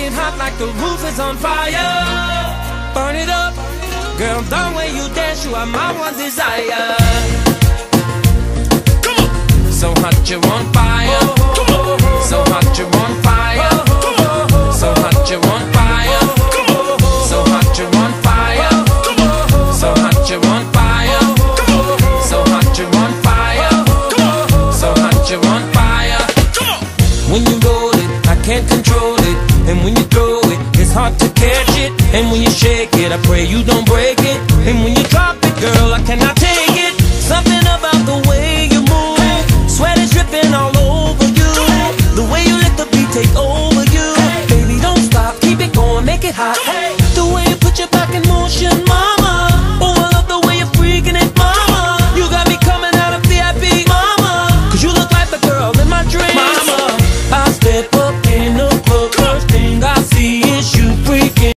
smoking hot like the roof is on fire. Burn it up, girl. The way you dance, you are my one desire. Come on. So hot, you're on fire. Come on. So hot, you're on fire. Come on. So hot, you're on fire. Come. So hot, you're on fire. Come on. So hot, you're on fire. Come. So hot, you're on fire. Come on. So hot, you're on fire. When you roll it, I can't control it and when you throw it, it's hard to catch it. And when you shake it, I pray you don't break it.